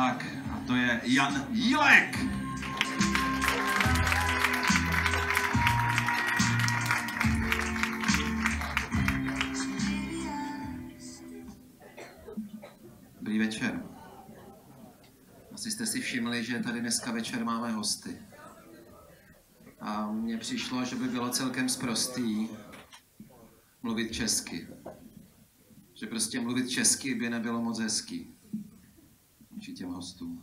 zpěvák a to je Jan Jílek. Dobrý večer. Asi jste si všimli, že tady dneska večer máme hosty. A mně přišlo, že by bylo celkem sprostý mluvit česky. Že prostě mluvit česky by nebylo moc hezký vůči těm hostům.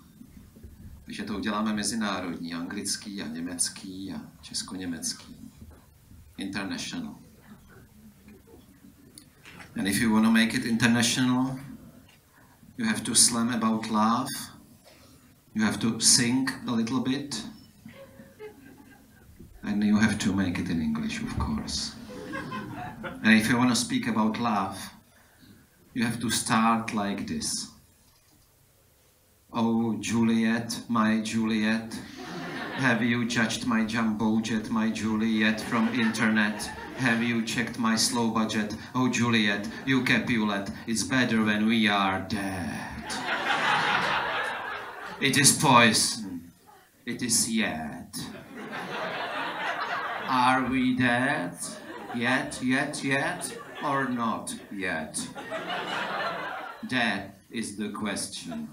Takže to uděláme mezinárodní, anglický a německý a česko-německý. International. And if you want to make it international, you have to slam about love, you have to sing a little bit, and you have to make it in English, of course. And if you want to speak about love, you have to start like this. Oh, Juliet, my Juliet, have you judged my jumbo jet, my Juliet from internet? Have you checked my slow budget? Oh, Juliet, you Capulet, it's better when we are dead. It is poison. It is yet. Are we dead? Yet, yet, yet, or not yet? Death is the question.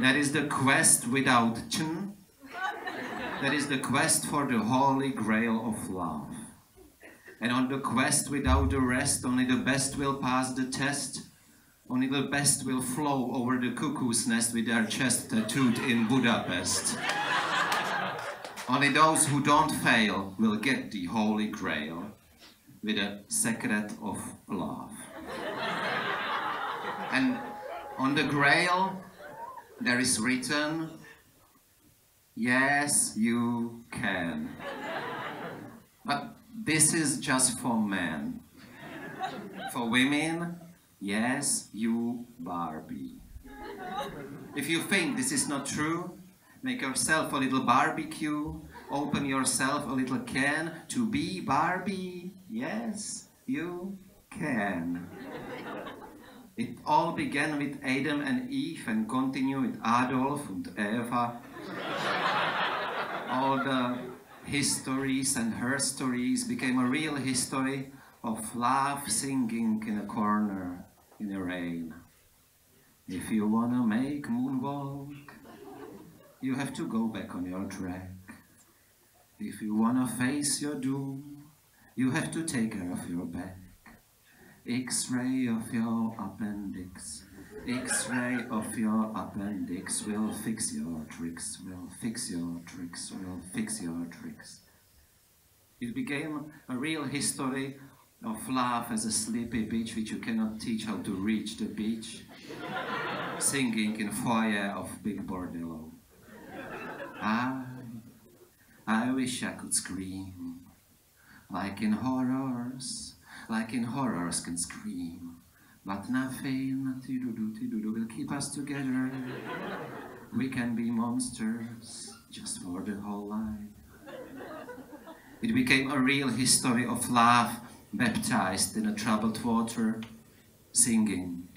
That is the quest without chen. That is the quest for the holy grail of love. And on the quest without the rest, only the best will pass the test. Only the best will flow over the cuckoo's nest with their chest tattooed in Budapest. Only those who don't fail will get the holy grail with a secret of love. And on the grail, there is written, Yes, you can. But this is just for men. For women, yes, you Barbie. If you think this is not true, make yourself a little barbecue, open yourself a little can to be Barbie. Yes, you can. It all began with Adam and Eve and continued with Adolf and Eva. All the histories and her stories became a real history of love singing in a corner in the rain. If you wanna make moonwalk, you have to go back on your track. If you wanna face your doom, you have to take care of your back. X-ray of your appendix. X-ray of your appendix will fix your tricks, will fix your tricks, will fix your tricks. It became a real history of love as a sleepy beach which you cannot teach how to reach the beach. Singing in foyer of Big Bordello. I, I wish I could scream like in horrors like in horrors can scream. But nothing will keep us together. We can be monsters just for the whole life. It became a real history of love baptized in a troubled water, singing.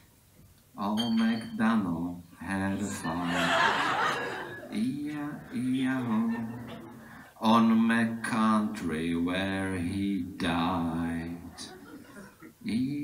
Oh, MacDonald had a farm. E-I-E-I-O. On my country where he died. Mm.